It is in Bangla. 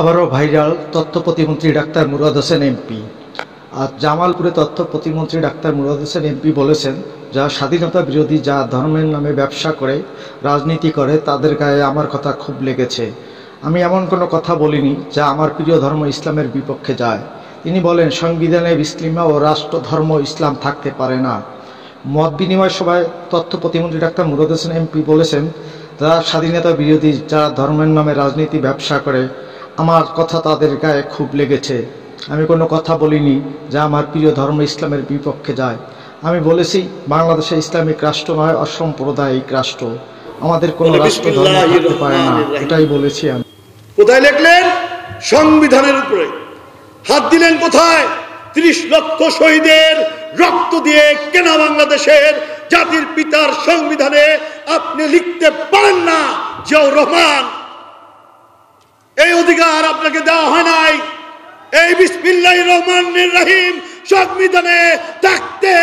আবারও ভাইরাল তথ্য প্রতিমন্ত্রী ডাক্তার মুরাদ হোসেন এমপি। আর জামালপুরে তথ্য প্রতিমন্ত্রী ডাক্তার মুরাদ হোসেন এমপি বলেছেন, যা স্বাধীনতা বিরোধী যা ধর্মের নামে ব্যবসা করে, রাজনীতি করে, তাদের গায়ে আমার কথা খুব লেগেছে। আমি এমন কোনো কথা বলিনি যা আমার প্রিয় ধর্ম ইসলামের বিপক্ষে যায়। তিনি বলেন, সংবিধানে ইসলিমা ও রাষ্ট্র ধর্ম ইসলাম থাকতে পারে না। মত বিনিময় সভায় তথ্য প্রতিমন্ত্রী ডাক্তার মুরাদ হোসেন এমপি বলেছেন যারা স্বাধীনতা বিরোধী যারা ধর্মের নামে রাজনীতি, ব্যবসা করে আমার কথা তাদের গায়ে খুব লেগেছে। আমি কোনো কথা বলিনি যা আমার প্রিয় ধর্ম ইসলামের বিপক্ষে যায়। আমি বলেছি বাংলাদেশে ইসলামিক রাষ্ট্র নয় অসাম্প্রদায়িক রাষ্ট্র। আমাদের কোনো রাষ্ট্র ধর্ম থাকতে পারে না। এটাই বলেছি আমি। কোথায় লিখলেন? সংবিধানের উপরে। হাত দিলেন কোথায়? ত্রিশ লক্ষ শহীদের রক্ত দিয়ে কেনা বাংলাদেশের জাতির পিতার সংবিধানে আপনি লিখতে পারেন না। জিয়াউর রহমান অধিকার আপনাকে দেওয়া হয় নাই। এই বিসমিল্লাহ রহমান রহিম সংবিধানে থাকতে